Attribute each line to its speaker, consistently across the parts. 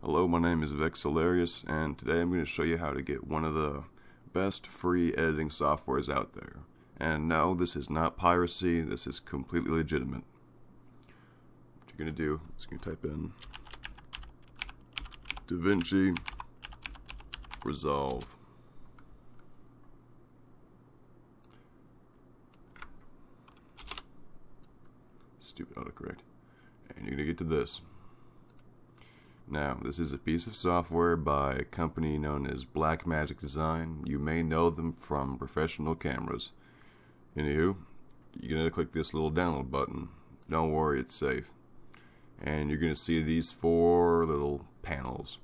Speaker 1: Hello, my name is Vexillarius, and today I'm going to show you how to get one of the best free editing softwares out there. And no, this is not piracy, this is completely legitimate. What you're going to do is to type in DaVinci Resolve. Stupid autocorrect. And you're going to get to this. Now, this is a piece of software by a company known as Blackmagic Design. You may know them from professional cameras. Anywho, you're going to click this little download button. Don't worry, it's safe. And you're going to see these four little panels.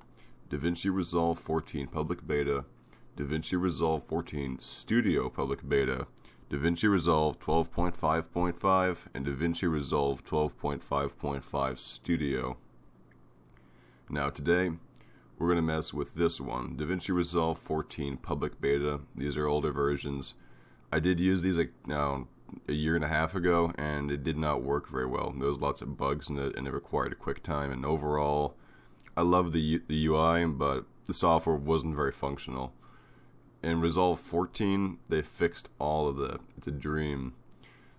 Speaker 1: DaVinci Resolve 14 Public Beta, DaVinci Resolve 14 Studio Public Beta, DaVinci Resolve 12.5.5, and DaVinci Resolve 12.5.5 Studio. Now today, we're going to mess with this one, DaVinci Resolve 14 Public Beta. These are older versions. I did use these like now a year and a half ago, and it did not work very well. There was lots of bugs in it, and it required a QuickTime. And overall, I love the the UI, but the software wasn't very functional. In Resolve 14, they fixed all of that. It's a dream.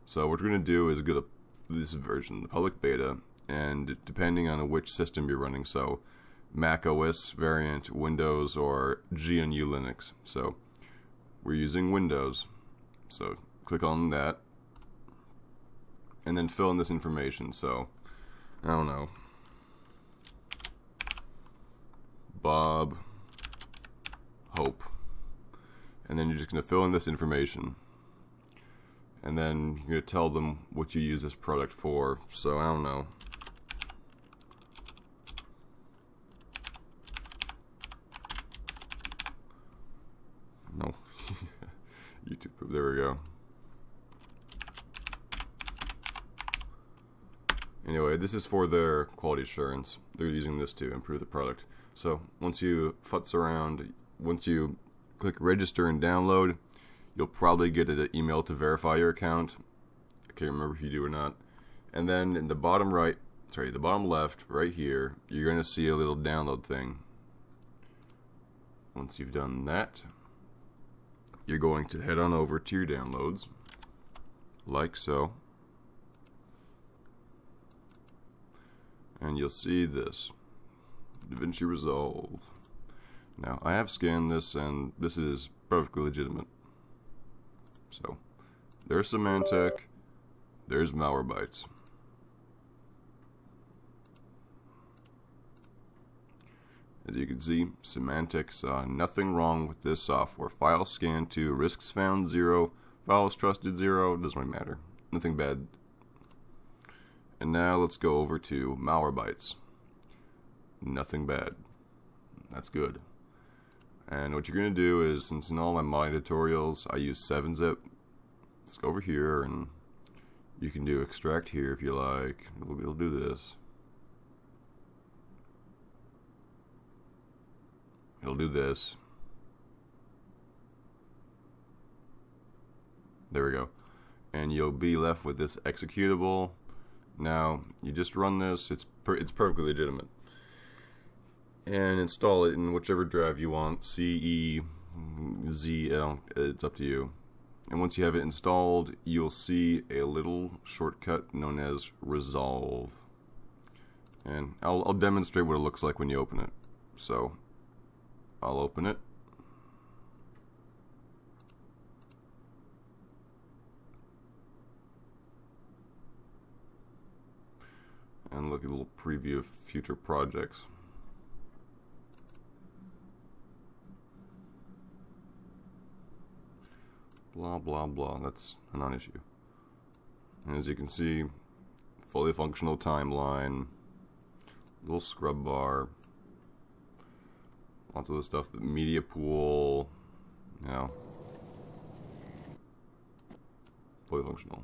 Speaker 1: So what we're going to do is go to this version, the public beta, and depending on which system you're running, so Mac OS variant, Windows, or GNU Linux. So we're using Windows. So click on that, and then fill in this information. So I don't know, Bob Hope, and then you're just going to fill in this information and then you're going to tell them what you use this product for. So I don't know. No. YouTube, there we go. Anyway, this is for their quality assurance. They're using this to improve the product. So once you futz around, once you click register and download, you'll probably get an email to verify your account. I can't remember if you do or not. And then in the bottom right, sorry, the bottom left, right here, you're going to see a little download thing. Once you've done that, you're going to head on over to your downloads, like so. And you'll see this, DaVinci Resolve. Now, I have scanned this, and this is perfectly legitimate. So, there's Symantec, there's Malwarebytes. As you can see, Symantec saw uh, nothing wrong with this software. File scan to risks found zero, files trusted zero, doesn't really matter. Nothing bad. And now let's go over to Malwarebytes. Nothing bad. That's good. And what you're going to do is, since in all my modding tutorials I use 7-zip, let's go over here and you can do extract here if you like. We'll, we'll do this. It'll do this. There we go. And you'll be left with this executable. Now, you just run this. It's per it's perfectly legitimate. And install it in whichever drive you want. C, E, Z. It's up to you. And once you have it installed, you'll see a little shortcut known as Resolve. And I'll, I'll demonstrate what it looks like when you open it. So I'll open it. And look at a little preview of future projects. Blah, blah, blah. That's a non-issue. And as you can see, fully functional timeline, little scrub bar, lots of the stuff, the media pool, you know, fully functional.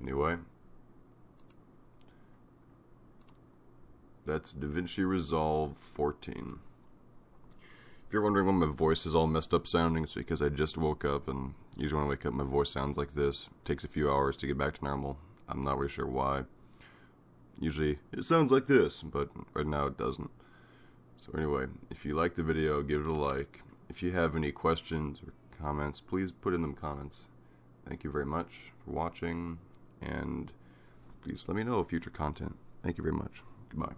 Speaker 1: Anyway, that's DaVinci Resolve 14. If you're wondering why my voice is all messed up sounding, it's because I just woke up, and usually when I wake up, my voice sounds like this. It takes a few hours to get back to normal. I'm not really sure why. Usually it sounds like this, but right now it doesn't. So anyway, if you liked the video, give it a like. If you have any questions or comments, please put in them comments. Thank you very much for watching, and please let me know future content. Thank you very much. Goodbye.